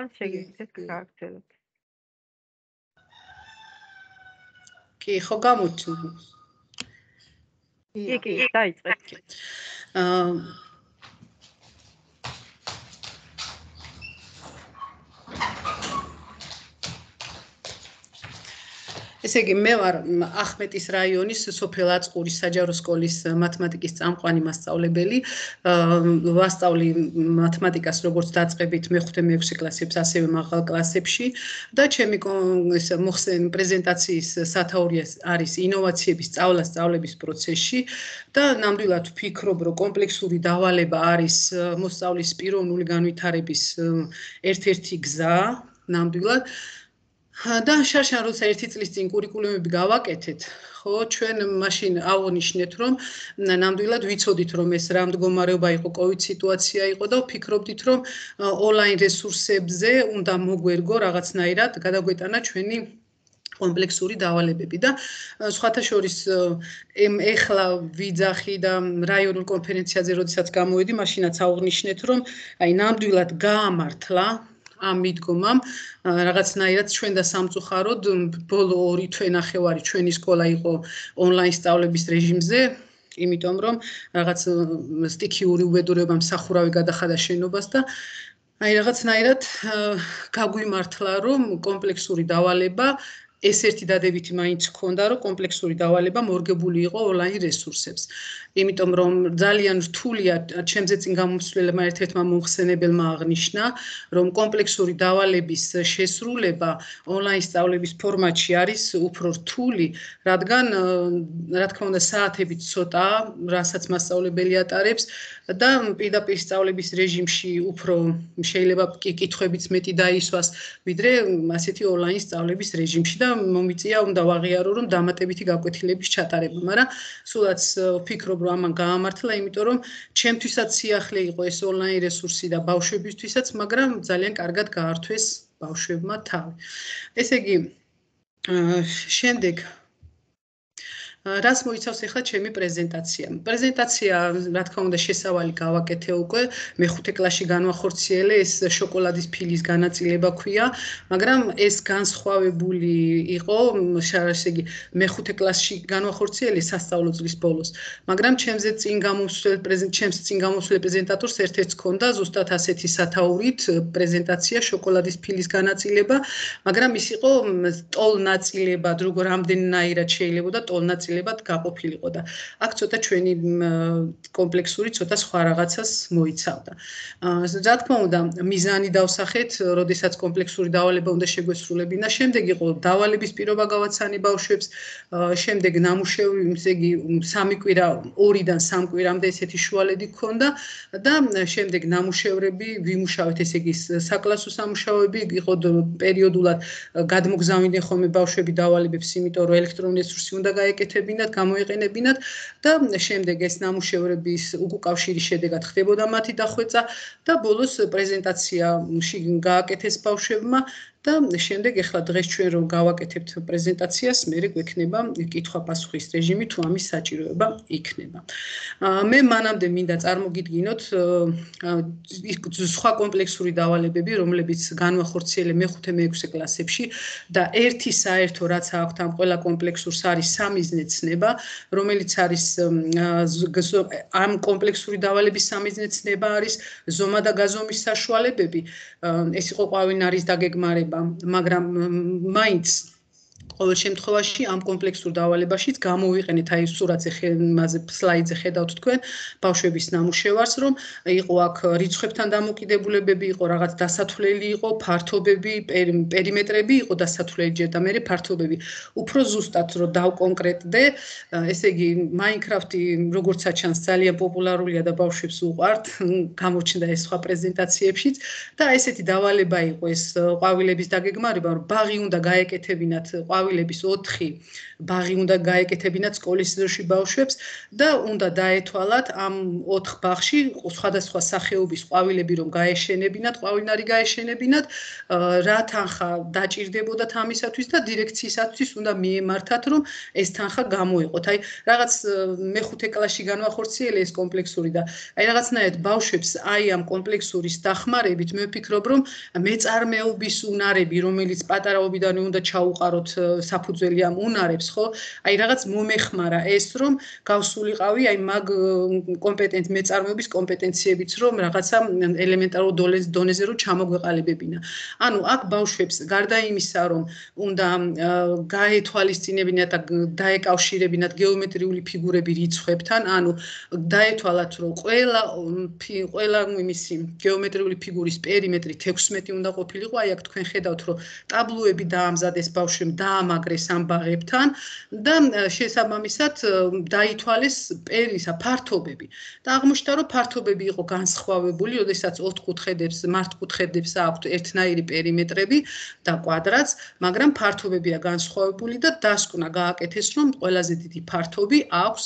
ან შეგიძლიათ გააგრძელოთ. კი, ხო გამოჩნდა. კი, კი, დაიწყეთ. აა ესე იგი მე ვარ ახმეტის რაიონის სოფელ აწყურის საჯარო სკოლის მათემატიკის წამყვანი მასწავლებელი. ვასწავლი მათემატიკას როგორც დაწყებით მე-5 მე-6 კლასებს, ასევე მაღალ კლასებში და ჩემი ეს მოხსენ პრეზენტაციის სათაური არის ინოვაციების სწავლა სწავლების პროცესში და ნამდვილად ვფიქრობ, რომ კომპლექსური დავალება არის მოსწავლის პიროვნული განვითარების ერთ-ერთი გზა. ნამდვილად და შაშა როცა ერთი წლის წინ კურიკულუმები გავაკეთეთ, ხო, ჩვენ მაშინ აღნიშნეთ, რომ ნამდვილად ვიცოდით, რომ ეს რა მდგომარეობა იყო, COVID სიტუაცია იყო და ვფიქრობდით, რომ ონლაინ რესურსებზე უნდა მოგვერგო რაღაცნაირად გადაგვეტანა ჩვენი კომპლექსური დავალებები და სხვათა შორის ეხლა ვიძახი და რაიონულ კონფერენციაზე როდესაც გამოვედი, მაშინაც აღნიშნეთ, რომ აი ნამდვილად გაამართლა ამ მიდგომამ რაღაცნაირად ჩვენ და სამწუხაროდ ბოლო 2 თვე ნახევარი ჩვენი სკოლა იყო ონლაინ სწავლების რეჟიმზე. იმიტომ რომ რაღაც სტიქიური უბედურება მსახურავი გადახადა შენობას და აი რაღაცნაირად გაგვიმართლა რომ კომპლექსური დავალება ეს ერთი დადებითი მაინც ჰქონდა რომ კომპლექსური დავალება მორგებული იყო ონლაინ რესურსებს. იმიტომ რომ ძალიან რთულია ჩემზე წინ გამოსვლებმა ერთ-ერთმა მომხსენებელმა აღნიშნა, რომ კომპლექსური დავალების შესრულება ონლაინ სწავლების ფორმატში არის უფრო რთული, რადგან რა თქმა უნდა საათებით ცოტა, რასაც მასწავლებელი ატარებს და პირდაპირ სწავლების რეჟიმში უფრო შეიძლება კი კითხვებიც მეტი დაისვას, ვიდრე ასეთი ონლაინ სწავლების რეჟიმში და მომიწია უნდა ვაღიარო, რომ დამატებითი გაკვეთილების ჩატარება, მაგრამ სულაც ვფიქრობ რომ ამან გაამართლა, იმიტომ რომ ჩემთვისაც სიახლე იყო ეს ონლაინ რესურსი და ბავშვებისთვისაც, მაგრამ ძალიან კარგად გაართვეს ბავშვებმა თავი. ესე იგი, შემდეგ რას მოიცავს ახლა ჩემი პრეზენტაცია? პრეზენტაცია, რა თქმა უნდა, შესავალი გავაკეთე უკვე, მე-5 კლასში განვახორციელე ეს შოკოლადის ფილის განაწილება ქვია, მაგრამ ეს განსხვავებული იყო, ესე იგი, მე-5 კლასში განვახორციელე სასწავლო წლის ბოლოს, მაგრამ ჩემზე წინ გამოსვლელ პრეზენტ ჩემს წინ გამოსვლელ პრეზენტატორს ერთ-ერთს ჰქონდა ზუსტად ასეთი სათაურით პრეზენტაცია შოკოლადის ფილის განაწილება, მაგრამ ის იყო ტოლ ნაწილებად, როგორ რამდენნაირად შეიძლება და ტოლ ნაწილებად ნაწილებად გაყოფილიყო და აქ ცოტა ჩვენი კომპლექსური ცოტა სხვა რაღაცას მოიცავდა. რა თქმა უნდა, მიზანი დავსახეთ, როდესაც კომპლექსური დავალება უნდა შეგვესრულებინა, შემდეგ იყო დავალების პირობა გავაცანი ბავშვებს, შემდეგ ნამუშევრი, ესე იგი, სამი კვირა, 2-დან 3 კვირამდე ესეთი შუალედი გქონდა და შემდეგ ნამუშევრები ვიმუშავეთ, ესე იგი, საკლასო სამუშაოები, იყო პერიოდულად გადმოგზავნიდნენ ხოლმე ბავშვები დავალებებს, იმიტომ რომ ელექტრონული რესურსი უნდა გაეკეთებინათ მოეყენებინათ, გამოეყენებინათ და შემდეგ ეს ნამუშევრების უკავშირის შედეგად ხდებოდა მათი დახვეწა და ბოლოს პრეზენტაციაში გააკეთეს ბავშვებმა და შემდეგ ახლა დღეს ჩვენ რომ გავაკეთებთ პრეზენტაციას, მე გვექნება კითხვა-პასუხის რეჟიმი, თუ ამის საჭიროება იქნება. მე მანამდე მინდა წარმოგიდგინოთ სხვა კომპლექსური დავალებები, რომლებიც განვახორციელე მე-5 მე-6 კლასებში და ერთი საერთო რაც აქვთ ამ ყველა კომპლექსურს არის სამიზნე ცნება, რომელიც არის ამ კომპლექსური დავალების სამიზნე ცნება არის ზომა და გაზომის საშუალებები. ეს იყო ყვავინარის დაგეგმარება მაგრამ მაინც ყოველ შემთხვევაში ამ კომპლექსურ დავალებაშიც გამოვიყენეთ აი სურათზე ხემაზე სლაიდზე ხედავთ თქვენ ბავშვების ნამუშევარს რომ იყო აქ რიცხვებთან დამოკიდებულებები იყო რაღაც დასათვლელი იყო ფართობები პერიმეტრები იყო დასათვლელი ჯერ და მე ფართობები. უფრო ზუსტად რომ დავკონკრეტდე ესე იგი მაინკრაფტი როგორც აჩანს ძალიან პოპულარულია და ბავშვებს უყვართ გამოჩნდა ეს სხვა პრეზენტაციებშიც და ესეთი დავალება იყო ეს ყვავილების დაგეგმარება რომ ბაღი უნდა გაეკეთებინათ ყვავილი ყვავილების 4 ბაღი უნდა გაეკეთებინათ სკოლის დროში ბავშვებს და უნდა დაეთვალათ ამ 4 ბაღში სხვადასხვა სახეობის ყვავილები რომ გაეშენებინათ, ყვავილნარი გაეშენებინათ, რა თანხა დაჭirdებოდათ ამისათვის და დირექციისათვის უნდა მიემართათ რომ ეს თანხა გამოიყოთ. აი რაღაც მეხუთე კლასში განვახორციელე ეს კომპლექსური და აი რაღაცნაირად ბავშვებს აი ამ კომპლექსურის დახმარებით მე ვფიქრობ რომ მეწარმეობის უნარები რომელიც პატარაობიდანვე უნდა ჩაუყაროთ საფუძველი ამ უნარებს ხო? აი რაღაც მომეხმარა ეს რომ გავსულიყავი აი მაგ კომპეტენტ მეწარმეობის კომპეტენციებიც რომ რაღაცა ელემენტარულ დონეზე რომ ჩამოგვეყალებებინა. ანუ აქ ბავშვებს გარდა იმისა რომ უნდა გაეთვალისწინებინათ და დაეკავშირებინათ გეომეტრიული ფიგურები რიცხვებთან, ანუ დაეთვალათ რომ ყველა ყველა იმისი გეომეტრიული ფიგურის პერიმეტრი 16 უნდა ყოფილიყო, აი აქ თქვენ ხედავთ რომ ტაბლოები დაამზადეს ბავშვებმა დაამაგრეს ამ ბაღებთან და შესაბამისად დაითვალეს პერისა ფართობები. და აღმოჩნდა რომ ფართობები იყო განსხვავებული, ოდესაც ოთხკუთხედებს, მართკუთხედებს აქვთ ერთნაირი პერიმეტრები და კვადრატს, მაგრამ ფართობებია განსხვავებული და დასკვნა გააკეთეს რომ ყველაზე დიდი ფართობი აქვს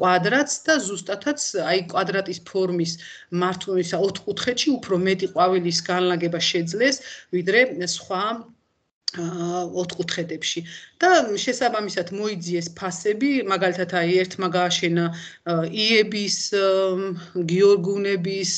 კვადრატს და ზუსტადაც აი კვადრატის ფორმის მართვისა ოთხკუთხედში უფრო მეტი ყვავილის განლაგება შეძლეს ვიდრე სხვა ოთხკუთხედებში და შესაბამისად მოიძიეს ფასები, მაგალითად აი ერთმა გააშენა იების, გიორგუნების,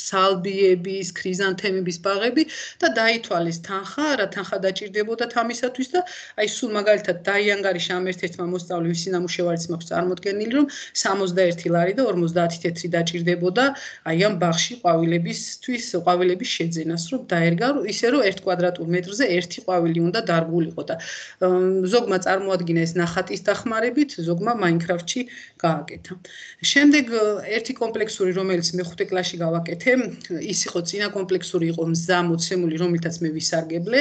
სალბიების, ქრიზანთემების ბაღები და დაითვალეს თანხა, რა თანხა დაჭirdებოდა თამისათვის და აი სულ მაგალითად დაიანგარიშა ამ ერთ-ერთმა მოსწავლემ სინამუშევარიც მაქვს წარმოქმნილი, რომ 61 ლარი და 50 თეთრი დაჭirdებოდა აი ამ ბაღში ყვავილებისთვის, ყვავილების შეძენას, რომ დაერგა ისე რომ 1 კვადრატულ მეტრზე 1 ყვავილი ყვავილი უნდა დარგულიყო და ზოგმა წარმოადგინა ეს ნახატის დახმარებით, ზოგმა Minecraft-ში გააკეთა. შემდეგ ერთი კომპლექსური, რომელიც მე-5 კლასში გავაკეთე, ის იყო წინა კომპლექსური, იყო მზა მოცემული, რომელთაც მე ვისარგებლე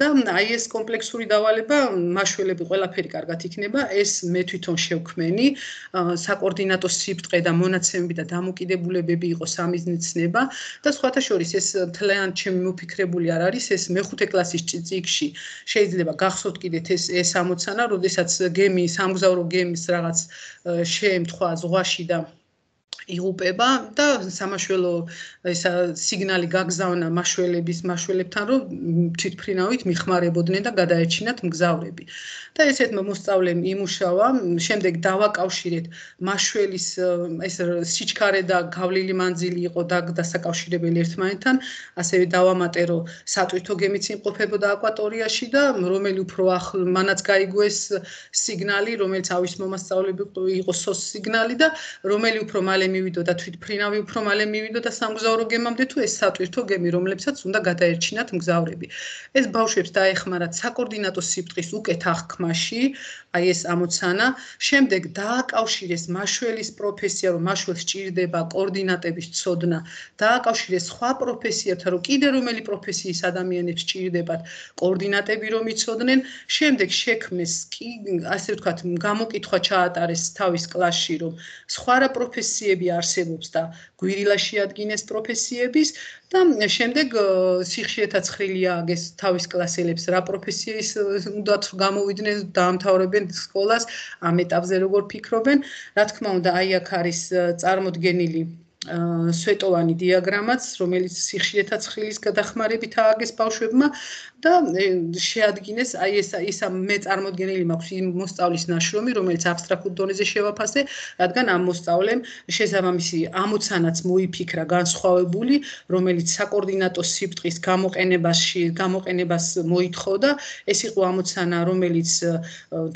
და აი ეს კომპლექსური დავალება, მაშველები ყველაფერი კარგად იქნება, ეს მე თვითონ შევქმენი, საკოორდინატო სიბრტყე და მონაცემები და დამოკიდებულებები იყო სამიზნეცნება და სხვათა შორის ეს თლიან ჩემი მოფიქრებული არ არის, ეს მე-5 კლასის წი რიგში შეიძლება გახსოვთ კიდეთ ეს ეს ამოცანა, როდესაც გემი სამგზავრო გემის რაღაც შეემთხვა ზღვაში და იღუპება და სამაშველო ესა სიგნალი გაგზავნა მაშველების მაშველებთან რომ თვითფრინავით მიხმარებოდნენ და გადაეჩინათ მგზავრები. და ესეთმა მოსწავლემ იმუშავა, შემდეგ დავაკავშირეთ მაშველის ეს სიჩქარე და გავლილი მანძილი იყო და დასაკავშირებელი ერთმანეთთან, ასევე დავამატერო სატვირთო გემიც იმყოფებოდა აკვატორიაში და რომელი უფრო ახლ მანაც გაიგოს სიგნალი, რომელიც ავის მომასწავლებელი იყო სოს სიგნალი და რომელი უფრო მალე მივიდო და თვითფრინავი უფრო მალე მივიდო და სამგზავრო გემამდე თუ ეს სატვირთო გემი რომლებსაც უნდა გადაერჩინათ მგზავრები. ეს ბავშვებს დაეხმარათ საკოორდინატო სიბრტყის უკეთ აღქმაში, აი ეს ამოცანა, შემდეგ დააკავშირეს მაშველის პროფესია, რომ მაშველს ჭირდება კოორდინატების ცოდნა, დააკავშირეს სხვა პროფესიებთან, რომ კიდე რომელი პროფესიის ადამიანებს ჭირდებათ კოორდინატები რომ იცოდნენ, შემდეგ შექმნეს კი ასე ვთქვათ, გამოკითხვა ჩაატარეს თავის კლასში, რომ სხვა რა პროფესიები არსებობს და გვირილაში ადგინეს პროფესიების და შემდეგ სიხშირეთა ცხრილია აგეს თავის კლასელებს რა პროფესიის უნდათ გამოვიდნენ დაამთავრებენ სკოლას ამ ეტაპზე როგორ ფიქრობენ? რა თქმა უნდა აი აქ არის წარმოდგენილი სვეტოვანი დიაგრამაც, რომელიც სიხშირეთა ცხრილის გადახმარებით ააგეს ბავშვებმა და შეადგინეს აი ეს ისა მე წარმოდგენილი მაქვს იმ მოსწავლის ნაშრომი, რომელიც აბსტრაქტულ დონეზე შევაფასე, რადგან ამ მოსწავლემ შესაბამისი ამოცანაც მოიფიქრა განსხვავებული, რომელიც საკოორდინატო სიბრტყის გამოყენებაში, გამოყენებას მოითხოვდა. ეს იყო ამოცანა, რომელიც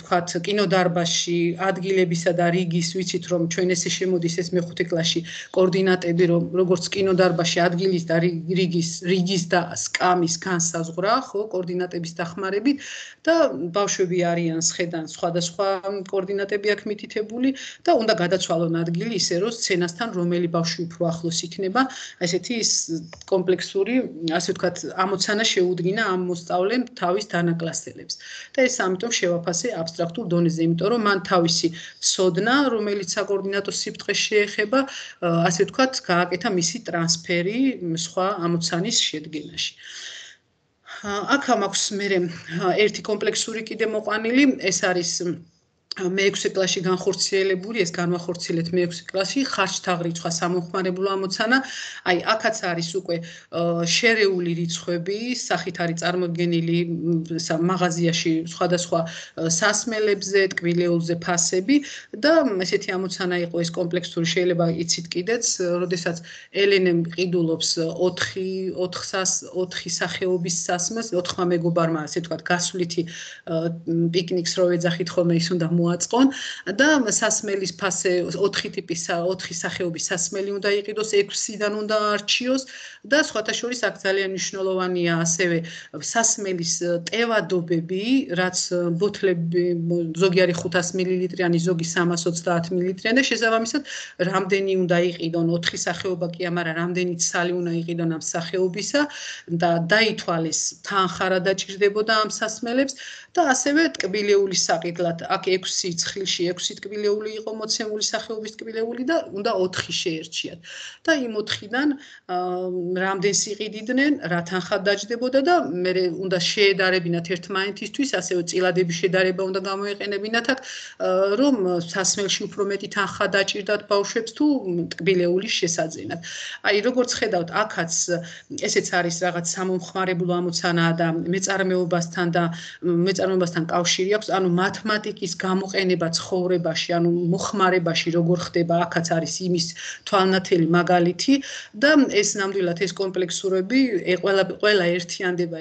თქვათ კინოდარბაზში ადგილებისა და რიგის ვიცით რომ ჩვენ ესე შემოდის ეს მე-5 კლასში კოორდინატო კოორდინატები რომ როგორც კინოდარბაზში ადგილის და რიგის რიგის და სკამის განსაზღვრა ხო კოორდინატების დახმარებით და ბავშვები არიან შედან სხვადასხვა კოორდინატები აქ მითითებული და უნდა გადაცვალონ ადგილი ისე რომ სცენასთან რომელი ბავშვი უფრო ახლოს იქნება. ესეთი კომპლექსური ასე ვთქვათ ამოცანა შეუდგინა ამ მოსწავლემ თავის დანაკლასელებს. და ეს ამიტომ შევაფასე აბსტრაქტულ დონეზე იმიტომ რომ მან თავისი სოდნა რომელიც საკოორდინატო სიფრთხეს შეეხება ასე ვთქვათ, გააკეთა მისი ტრანსფერი სხვა ამოცანის შედგენაში. აქ მაქვს მე ერთი კომპლექსური კიდე მოყვანილი, ეს არის მე-6 კლასში განხორციელებული ეს განვახორციელეთ მე-6 კლასში ხარჯთა რიცხვა სამომხმარებლო ამოცანა. აი, აქაც არის უკვე შერეული რიცხვები, სახით არის წარმოდგენილი მაღაზიაში სხვადასხვა სასმელებზე, ტკბილეულზე ფასები და ესეთი ამოცანა იყო ეს კომპლექსური შეიძლება იცით კიდეც, როდესაც ელენემ ყიდულობს 4 400 4 სახეობის სასმელს, 4 მეგობარმა ასე ვთქვათ, გასვლითი პიკნიკს რო ეძახით ხოლმე ის უნდა მოაწყონ და სასმელის ფასე 4 ტიპის 4 სახეობის სასმელი უნდა იყიდოს 6-დან უნდა არჩიოს და სხვათა შორის აქ ძალიან მნიშვნელოვანია ასევე სასმელის ტევადობები რაც ბოთლები ზოგი არის 500 მლ-იანი ზოგი 330 მლ-იანი და შესაბამისად რამდენი უნდა იყიდონ? 4 სახეობა კი ამარა რამდენი ცალი უნდა იყიდონ ამ სახეობისა და დაითვალეს თან ხარა დაჭირდებოდა ამ სასმელებს და ასევე ტკბილეული საყიდლად აქ 6 სიცხლში 6 ტკბილეული იყო მოცემული სახეობის ტკბილეული და უნდა 4 შეერჩიათ. და იმ 4-დან რამდენს იყიდნენ, რა თანხად დაждდებოდა და მე უნდა შეედარებინათ ერთმანეთისთვის, ასევე წილადების შედარება უნდა გამოეყენებინათ აქ, რომ სასმელში უფრო მეტი თანხა დაჭირდათ ბავშვებს თუ ტკბილეულის შესაძენად. აი როგორც ხედავთ, აქაც ესეც არის რაღაც სამომხმარებლო ამოცანაა და მეწარმეობასთან და მეწარმეობასთან კავშირი აქვს, ანუ მათემატიკის გამო გამოყენება ცხოვრებაში, ანუ მოხმარებაში როგორ ხდება, აქაც არის იმის თვალნათელი მაგალითი და ეს ნამდვილად ეს კომპლექსურები ყველა ყველა ერთიანდება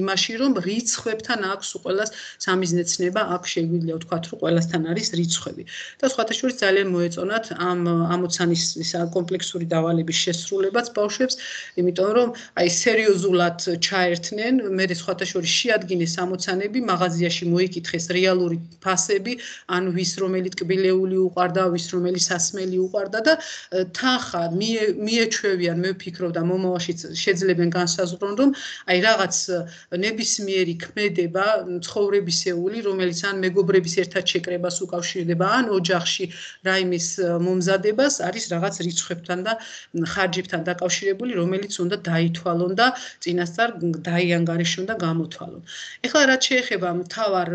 იმაში, რომ რიცხვებთან აქვს ყველას სამიზნეცნება, აქ შეგვიძლია ვთქვათ, რომ ყველასთან არის რიცხვები. და სხვათა შორის ძალიან მოეწონათ ამ ამოცანის ისა კომპლექსური დავალების შესრულებაც ბავშვებს, იმიტომ რომ აი სერიოზულად ჩაერთნენ, მე სხვათა შორის შეადგინეს ამოცანები, მაღაზიაში მოიკითხეს რეალური ფასები ტიპი, ან ვის რომელი ტკბილეული უყარდა, ვის რომელი სასმელი უყარდა და თანხა მიეჩვევიან, მე ვფიქრობ და მომავალში შეძლებენ განსაზღვრონ, რომ აი რაღაც ნებისმიერი ქმედება ცხოვრებისეული, რომელიც ან მეგობრების ერთად შეკრებას უკავშირდება, ან ოჯახში რაიმის მომზადებას არის რაღაც რიცხვებთან და ხარჯებთან დაკავშირებული, რომელიც უნდა დაითვალონ და წინასწარ დაიანგარიშონ და გამოთვალონ. ეხლა რაც შეეხება მთავარ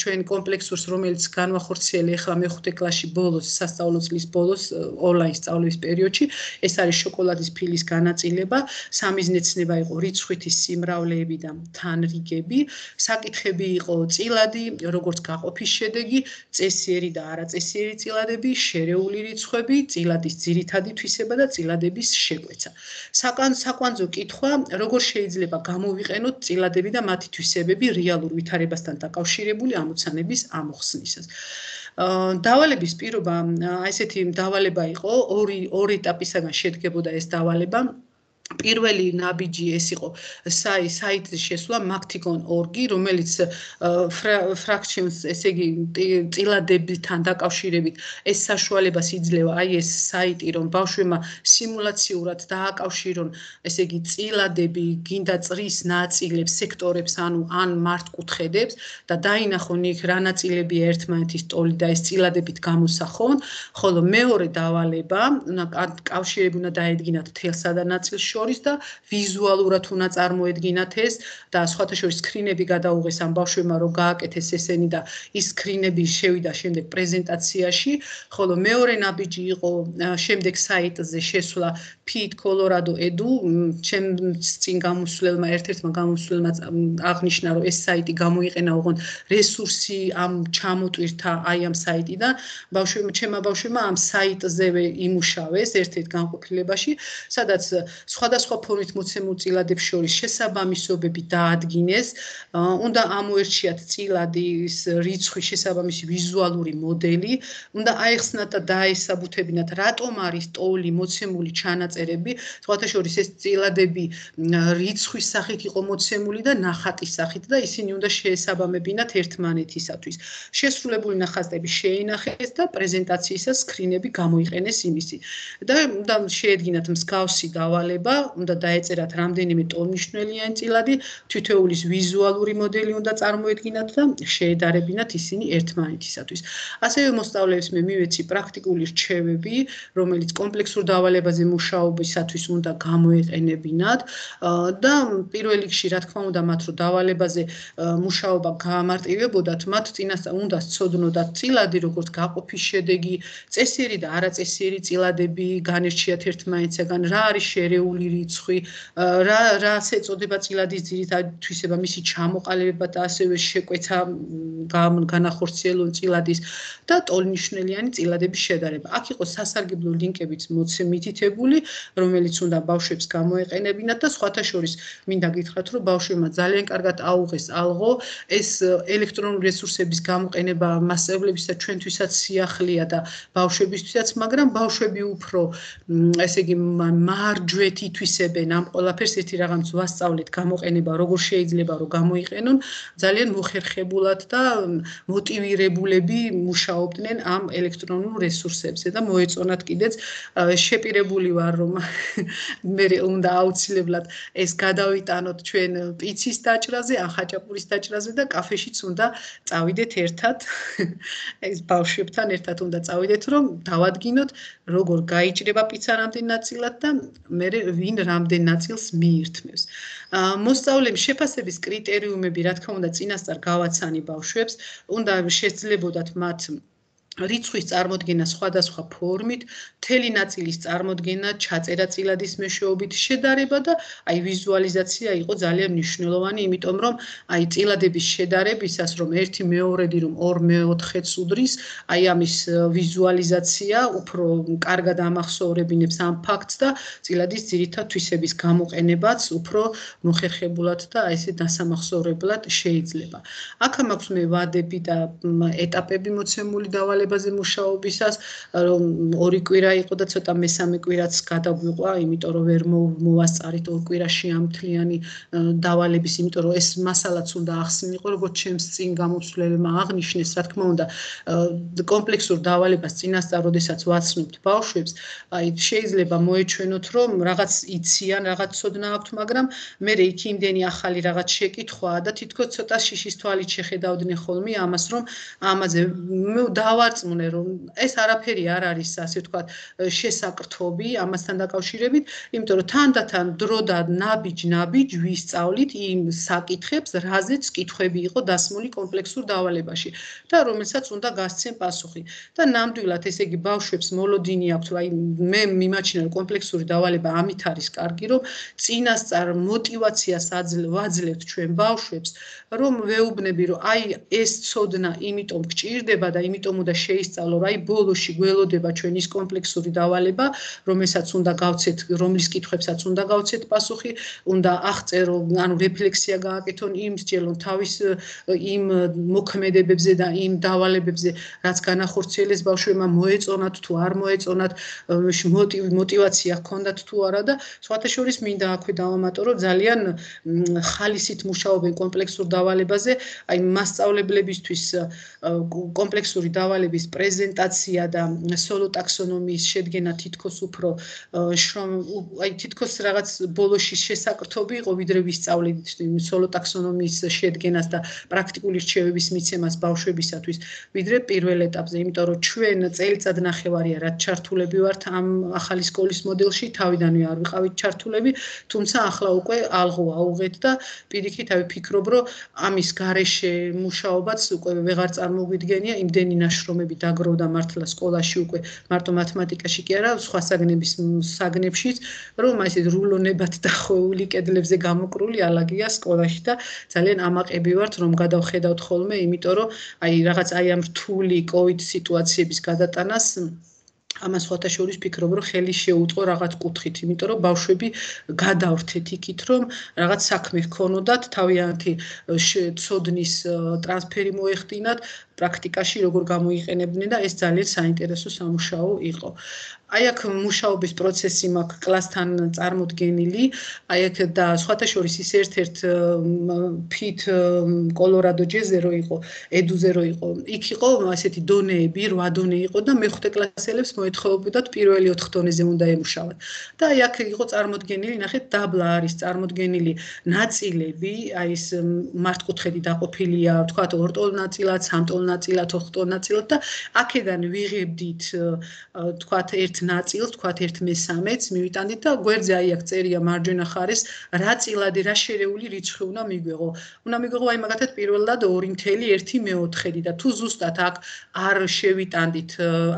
ჩვენ კომპლექსურს, რომელიც რომელიც განვახორციელე ახლა მეხუთე კლასში ბოლოს სასწავლო წლის ბოლოს ონლაინ სწავლის პერიოდში ეს არის შოკოლადის ფილის განაწილება. სამიზნეცნება იყო რიცხვითი სიმრავლეები და თანრიგები. საკითხები იყო წილადი როგორც გაყოფის შედეგი წესიერი და არაწესიერი წილადები შერეული რიცხვები წილადის ძირითადი თვისება და წილადების შეკვეცა. საკან საკვანძო კითხვა როგორ შეიძლება გამოვიყენოთ წილადები და მათი თვისებები რეალურ ვითარებასთან დაკავშირებული ამოცანების ამოხსნა ხსნისას. დავალების პირობა ესეთი დავალება იყო ორი ორი ეტაპისაგან შედგებოდა ეს დავალება. პირველი ნაბიჯი ეს იყო საი საიტზე შესვლა macticon.org რომელიც fractions ესე იგი წილადებთან დაკავშირებით ეს საშუალებას იძლევა აი ეს საიტი რომ ბავშვებმა სიმულაციურად დააკავშირონ ესე იგი წილადები გინდა წრის ნაწილებს სექტორებს ანუ ან მართკუთხედებს და დაინახონ იქ რა ნაწილები ერთმანეთის ტოლი და ეს წილადებით გამოსახონ. ხოლო მეორე დავალება კავშირები უნდა დაედგინათ თელსა და ნაწილში შორის და ვიზუალურად უნდა წარმოედგინათ ეს და სხვათა შორის სკრინები გადაუღეს ამ ბავშვებმა რომ გააკეთეს ესენი და ის სკრინები შევიდა შემდეგ პრეზენტაციაში. ხოლო მეორე ნაბიჯი იყო შემდეგ საიტზე შესვლა fit colorado edu. ჩემ წინ გამოსვლელმა ერთ-ერთმა გამოსვლელმა აღნიშნა რომ ეს საიტი გამოიყენა ოღონდ რესურსი ამ ჩამოტვირთა აი ამ საიტიდან. ბავშვებმა ჩემმა ბავშვებმა ამ საიტზევე იმუშავეს ერთ-ერთ განყოფილებაში სადაც სხვა სხვადასხვა ფორმით მოცემულ წილადებს შორის შესაბამისობები დაადგინეს. უნდა ამოერჩიათ წილადის რიცხვი შესაბამისი ვიზუალური მოდელი, უნდა აიხსნათ და დაესაბუთებინათ რატომ არის ტოლი მოცემული ჩანაწერები. სხვათა შორის ეს წილადები რიცხვის სახით იყო მოცემული და ნახატის სახით და ისინი უნდა შეესაბამებინათ ერთმანეთისათვის. შესრულებული ნახატები შეინახეს და პრეზენტაციისას სკრინები გამოიყენეს იმისი. და უნდა შეედგინათ მსგავსი დავალება უნდა დაეწერათ რამდენიმე ტოლნიშნელიანი წილადი, თითოეულის ვიზუალური მოდელი უნდა წარმოედგინათ და შეედარებინათ ისინი ერთმანეთისათვის. ასევე მოსწავლეებს მე მივეცი პრაქტიკული რჩევები, რომელიც კომპლექსურ დავალებაზე მუშაობისათვის უნდა გამოეყენებინათ და პირველ რიგში რა თქმა უნდა მათ რო დავალებაზე მუშაობა გაამარტივებოდათ, მათ წინასწარ უნდა სწოდნოდათ წილადი როგორც გაყოფის შედეგი, წესიერი და არაწესიერი წილადები განერჩიათ ერთმანეთსაგან, რა არის შერეული რიცხვი, რა რა ეწოდება წილადის ძირითადი თვისება, მისი ჩამოყალიბება და ასევე შეკვეთა განახორციელონ წილადის და ტოლნიშნელიანი წილადების შედარება. აქ იყო სასარგებლო ლინკებიც მოცემითითებული, რომელიც უნდა ბავშვებს გამოეყენებინათ და სხვათა შორის მინდა გითხრათ, რომ ბავშვებმა ძალიან კარგად აუღეს ალღო, ეს ელექტრონული რესურსების გამოყენება მასშტაბებისა ჩვენთვისაც სიახლეა და ბავშვებისთვისაც, მაგრამ ბავშვები უფრო ესე იგი მარჯვეთ ითვისებენ ამ ყველაფერს ერთი რაღაც ვასწავლეთ გამოყენება როგორ შეიძლება რომ გამოიყენონ ძალიან მოხერხებულად და მოტივირებულები მუშაობდნენ ამ ელექტრონულ რესურსებზე და მოეწონათ კიდეც შეპირებული ვარ რომ მე უნდა აუცილებლად ეს გადავიტანოთ ჩვენ პიცის დაჭრაზე, ახაჭაპურის დაჭრაზე და კაფეშიც უნდა წავიდეთ ერთად. ეს ბავშვებთან ერთად უნდა წავიდეთ რომ დავადგინოთ როგორ გაიჭრება პიცა რამდენ ნაწილად და მე ვინ რამდენ ნაწილს მიირთმევს. აა მოსწავლემ შეფასების კრიტერიუმები, რა თქმა უნდა, წინასწარ გავაცანი ბავშვებს, უნდა შეძლებოდათ მათ რიცხვის წარმოქმნა სხვადასხვა ფორმით, მთელი ნაწილის წარმოქმნა, ჩაწერა წილადის მეშვეობით, შედარება და აი ვიზუალიზაცია იყო ძალიან მნიშვნელოვანი, იმიტომ რომ აი წილადების შედარებისას რომ ერთი მეორედი რომ 2/4-ს უდრის, აი ამის ვიზუალიზაცია უფრო კარგად ამახსოვრებინებს ამ ფაქტს და წილადის ძირითად თვისების გამოყენებაც უფრო მოხერხებულად და აი ესე დასამახსოვრებლად შეიძლება. აქ მაქვს მე ვადები და ეტაპები მოცემული დავალე განვითარებაზე მუშაობისას რომ ორი კვირა იყო და ცოტა მესამე კვირაც გადაგვიყვა, იმიტომ რომ ვერ მოვასწარით ორ კვირაში ამ თლიანი დავალების, იმიტომ რომ ეს მასალაც უნდა ახსნილიყო, როგორც ჩემს წინ გამოცვლებმა აღნიშნეს, რა თქმა უნდა, კომპლექსურ დავალებას წინასწარ, როდესაც ვაცნობთ ბავშვებს, აი შეიძლება მოეჩვენოთ, რომ რაღაც იციან, რაღაც ცოდნა აქვთ, მაგრამ მე იქ იმდენი ახალი რაღაც შეკითხვაა და თითქოს ცოტა შიშის თვალით შეხედავდნენ ხოლმე ამას, რომ ამაზე დავარ დავარწმუნე რომ ეს არაფერი არ არის ასე ვთქვათ შესაკრთობი ამასთან დაკავშირებით, იმიტომ რომ თანდათან დროდა ნაბიჯ-ნაბიჯ ვისწავლით იმ საკითხებს, რაზეც კითხვები იყო დასმული კომპლექსურ დავალებაში და რომელსაც უნდა გასცენ პასუხი. და ნამდვილად ესე იგი ბავშვებს მოლოდინი აქვთ, აი მე მიმაჩნია რომ კომპლექსური დავალება ამით არის კარგი, რომ წინასწარ мотиваციას აძლევთ ჩვენ ბავშვებს, რომ ვეუბნები, რომ აი ეს ცოდნა იმიტომ გჭირდება და იმიტომ უნდა შეისწავლო, აი ბოლოში გველოდება ჩვენის კომპლექსური დავალება, რომელსაც უნდა გავცეთ, რომლის კითხვებსაც უნდა გავცეთ პასუხი, უნდა აღწერო, ანუ რეფლექსია გააკეთონ იმ სჯელონ თავის იმ მოქმედებებზე და იმ დავალებებზე, რაც განახორციელეს ბავშვებმა მოეწონათ თუ არ მოეწონათ, მოტივაცია ჰქონდათ თუ არა და სხვათა შორის მინდა აქვე დავამატო, რომ ძალიან ხალისით მუშაობენ კომპლექსურ დავალებაზე, აი მასწავლებლებისთვის კომპლექსური დავალება მოდელების პრეზენტაცია და სოლო ტაქსონომიის შედგენა თითქოს უფრო შრომ აი თითქოს რაღაც ბოლოში შესაკრთობი იყო ვიდრე ვისწავლეთ სოლო ტაქსონომიის შედგენას და პრაქტიკული რჩევების მიცემას ბავშვებისათვის. ვიდრე პირველ ეტაპზე იმიტომ რომ ჩვენ წელიწად ნახევარია რაც ჩართულები ვართ ამ ახალი სკოლის მოდელში თავიდანვე არ ვიყავით ჩართულები თუმცა ახლა უკვე ალღო აუღეთ და პირიქით აი ვფიქრობ რომ ამის გარეშე მუშაობაც უკვე ვეღარ წარმოგვიდგენია იმდენი ნაშრომები საგნები დაგროვდა მართლა სკოლაში უკვე მარტო მათემატიკაში კი არა სხვა საგნების საგნებშიც რომ აი ეს რულონებად დახვეული კედლებზე გამოკრული ალაგია სკოლაში და ძალიან ამაყები ვართ რომ გადავხედავთ ხოლმე იმიტომ რომ აი რაღაც აი ამ რთული კოვიდ სიტუაციების გადატანას ამას სხვათა შორის ფიქრობ რომ ხელი შეუწყო რაღაც კუთხით, იმიტომ რომ ბავშვები გადავრთეთ იქით, რომ რაღაც საქმე ჰქონოდათ, თავიანთი ცოდნის ტრანსფერი მოეხდინათ, პრაქტიკაში როგორ გამოიყენებდნენ და ეს ძალიან საინტერესო სამუშაო იყო. აი აქ მუშაობის პროცესი მაქვს კლასთან წარმოდგენილი. აი აქ და სხვათა შორის ის ერთ-ერთ ფით კოლორადო ჯეზე რო იყო, ედუზე რო იყო. იქ იყო ასეთი დონეები, 8 დონე იყო და მეხუთე კლასელებს მოეთხოვებოდათ პირველი 4 დონეზე უნდა ემუშავათ. და აი აქ იყო წარმოდგენილი, ნახეთ, დაბლა არის წარმოდგენილი ნაწილები, აი ეს მართკუთხედი დაყოფილია, თქვათ, ორტოლ ნაწილად, სამტოლ ნაწილად, ოთხტოლ ნაწილად და აქედან ვიღებდით თქვათ ერთ ნაწილს, თქვათ ერთ მესამეც მივიტანდით და გვერდზე აი აქ წერია მარჯვენა ხარეს რა წილადი, რა შერეული რიცხვი უნდა მიგვეღო. უნდა მიგვეღო აი მაგათად პირველად 2.1/4 და თუ ზუსტად აქ არ შევიტანდით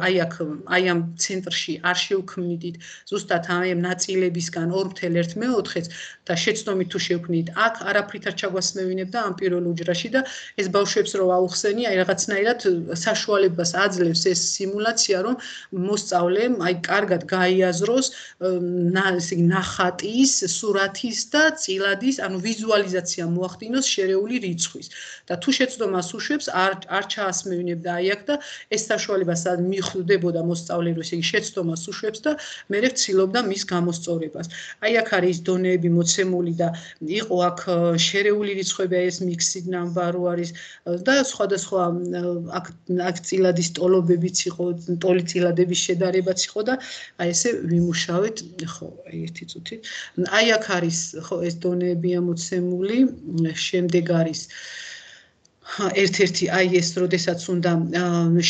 აი აქ აი ამ ცენტრში არ შევქმნით ზუსტად აი ამ ნაწილებისგან 2.1/4-ს და შეცდომით თუ შევქმნით აქ არაფრით არ ჩაგვასმევინებ და ამ პირველ უჯრაში და ეს ბავშვებს რო აუხსენი აი რაღაცნაირად საშუალებას აძლევს ეს სიმულაცია რომ მოსწავლემ აი კარგად გაიაზროს ესე იგი ნახატის, სურათის და წილადის, ანუ ვიზუალიზაცია მოახდინოს შერეული რიცხვის. და თუ შეცდომას უშვებს, არ არ ჩაასმევინებდა აი აქ და ეს საშუალებას მიხვდებოდა მოსწავლე, რომ ესე იგი შეცდომას უშვებს და მე ვცილობდა მის გამოსწორებას. აი აქ არის დონეები მოცემული და იყო აქ შერეული რიცხვები, ეს მიქსიდ ნამბარო არის და სხვადასხვა აქ აქ წილადის ტოლობებიც იყო, ტოლი წილადების შედარებაც იყო და აი ესე ვიმუშავეთ ხო ერთი წუთი. აი აქ არის ხო ეს დონეებია მოცემული შემდეგ არის ერთ-ერთი აი ეს როდესაც უნდა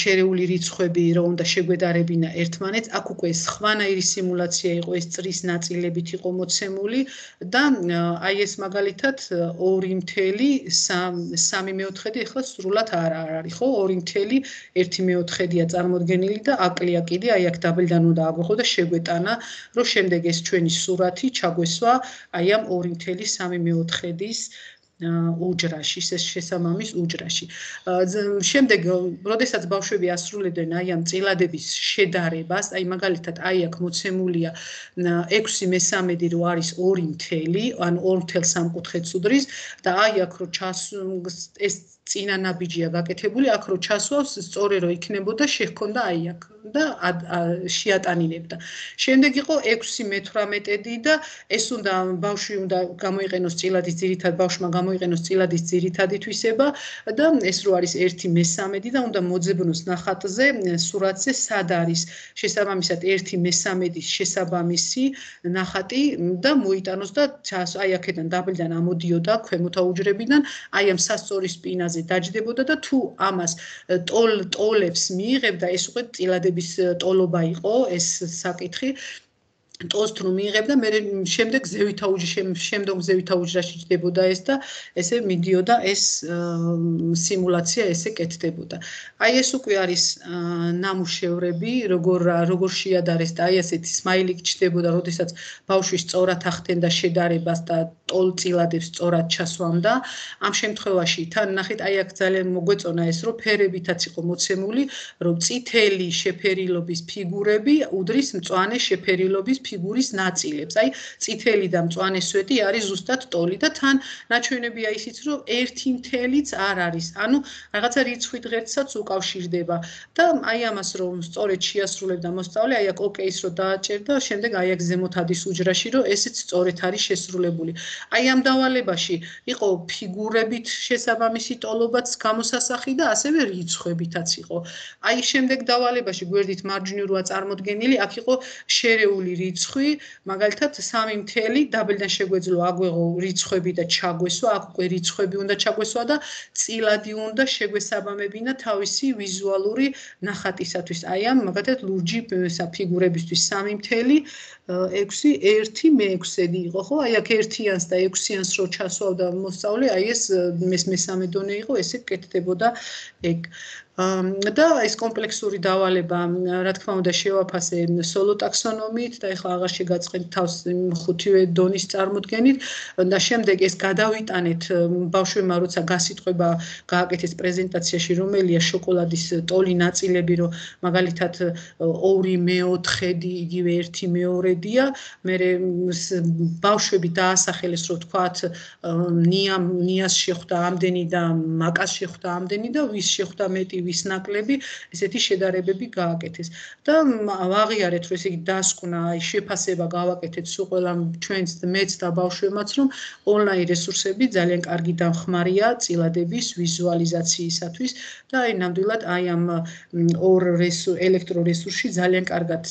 შერეული რიცხვები რომ უნდა შეგვედარებინა ერთმანეთს აქ უკვე სხვანაირი სიმულაცია იყო ეს წრის ნაწილებით იყო მოცემული და აი ეს მაგალითად 2.3 მეოთხედი ახლა სრულად არ არის ხო? 2.1/4-ია წარმოდგენილი და აკლია კიდე აი აქ დაბლიდან უნდა აღვიღო და შეგვეტანა რომ შემდეგ ეს ჩვენი სურათი ჩაგვესვა აი ამ 2.3 მეოთხედის უჯრაში, ეს შესაბამის უჯრაში. შემდეგ, როდესაც ბავშვები ასრულებდნენ აი ამ წილადების შედარებას, აი მაგალითად, აი აქ მოცემულია 6/3 რო არის 2 მთელი, ან 2 მთელ სამკუთხედს უდრის და აი აქ რო ჩას ეს წინა ნაბიჯია გაკეთებული, აქ რო ჩასვავს, სწორი რო იქნებოდა, შეხქონდა აი აქ და შეატანინებდა. შემდეგ იყო 6-18 და ეს უნდა ბავშვი უნდა გამოიყენოს წილადის ძირითად ბავშვმა გამოიყენოს წილადის ძირითადი თვისება და ეს რო არის 1/3 და უნდა მოძებნოს ნახატზე, სურათზე სად არის შესაბამისად 1/3 შესაბამისი ნახატი და მოიტანოს და აი აქედან დაბლიდან ამოდიოდა ქვემოთა უჯრებიდან აი ამ სასწორის სპინაზე ხაზი დაждდებოდა და თუ ამას ტოლ ტოლებს მიიღებდა ეს უკვე წილადების ტოლობა იყო ეს საკითხი ტოსტ რომ მიიღებ და მე შემდეგ ზევითაუჯი შემდგომ ზევითაუჯრაში ჯდებოდა ეს და ესე მიდიოდა ეს სიმულაცია ესე კეთდებოდა. აი ეს უკვე არის ნამუშევრები, როგორ როგორ შეადარეს და აი ესეთი სმაილი ჯდებოდა, როდესაც ბავშვი სწორად ახდენდა შედარებას და ტოლწილადებს სწორად ჩასვამდა. ამ შემთხვევაში თან ნახეთ აი აქ ძალიან მოგვეწონა ეს რომ ფერებითაც იყო მოცემული, რომ წითელი შეფერილობის ფიგურები უდრის მწვანე შეფერილობის ფიგურის ნაწილებს. აი, წითელი და მწვანე სვეტი არის ზუსტად ტოლი და თან ნაჩვენებია ისიც, რომ ერთი მთელიც არ არის. ანუ რაღაცა რიცხვით ღერთსაც უკავშირდება და აი ამას რომ სწორედ შეასრულებდა მოსწავლე, აი აქ ოკეის რო დააჭერდა, შემდეგ აი აქ ზემოთ ადის უჯრაში, რომ ესეც სწორედ არის შესრულებული. აი ამ დავალებაში იყო ფიგურებით შესაბამისი ტოლობაც გამოსასახი და ასევე რიცხვებითაც იყო. აი შემდეგ დავალებაში გვერდით მარჯვნივ როა წარმოდგენილი, აქ იყო შერეული რიცხვი რიცხვი, მაგალითად 3.0 დაბლიდან შეგვეძლო აგვეღო რიცხვები და ჩაგვესვა, აქ უკვე რიცხვები უნდა ჩაგვესვა და წილადი უნდა შეგვესაბამებინა თავისი ვიზუალური ნახატისათვის. აი ამ მაგალითად ლურჯი საფიგურებისთვის 3.0 6 1 მე-6-ები იყო ხო? აი აქ 1-იანს და 6-იანს რო ჩასვავდა მოსწავლე, აი ეს მესამე დონე იყო, ესე კეთდებოდა ეგ. და ეს კომპლექსური დავალება, რა თქმა უნდა, შევაფასე სოლო ტაქსონომიით და ეხლა აღარ შეგაწყეთ თავს ხუთივე დონის წარმოქმნით და შემდეგ ეს გადავიტანეთ ბავშვებმა როცა გასიტყვება გააკეთეს პრეზენტაციაში, რომელია შოკოლადის ტოლი ნაწილები, რომ მაგალითად 2 მე-4 იგივე 1 მე-2 გამოდია მე ბავშვები დაასახელეს რო თქვათ ნია ნიას შეხვდა ამდენი და მაკას შეხვდა ამდენი და ვის შეხვდა მეტი ვის ნაკლები ესეთი შედარებები გააკეთეს. და აღიარეთ რომ ესე იგი დასკვნა აი შეფასება გავაკეთეთ სულ ყველა ჩვენს მეც და ბავშვებმაც რომ ონლაინ რესურსები ძალიან კარგი დამხმარია წილადების ვიზუალიზაციისათვის და აი ნამდვილად აი ამ ორ ელექტრორესურსში ძალიან კარგად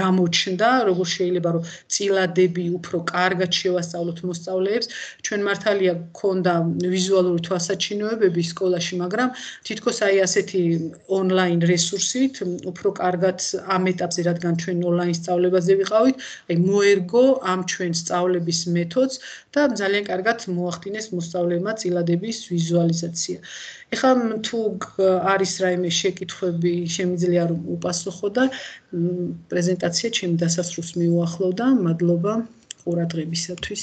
გამოჩნდა როგორ შეიძლება რომ წილადები უფრო კარგად შევასწავლოთ მოსწავლეებს. ჩვენ მართალია გქონდა ვიზუალური თვალსაჩინოებები სკოლაში მაგრამ თითქოს აი ასეთი ონლაინ რესურსით უფრო კარგად ამ ეტაპზე რადგან ჩვენ ონლაინ სწავლებაზე ვიყავით აი მოერგო ამ ჩვენ სწავლების მეთოდს და ძალიან კარგად მოახდინეს მოსწავლეებმა წილადების ვიზუალიზაცია. ეხლა თუ არის რაიმე შეკითხვები შემიძლია რომ უპასუხო და პრეზენტაცია ჩემი დასასრულს მიუახლოვდა მადლობა ყურადღებისათვის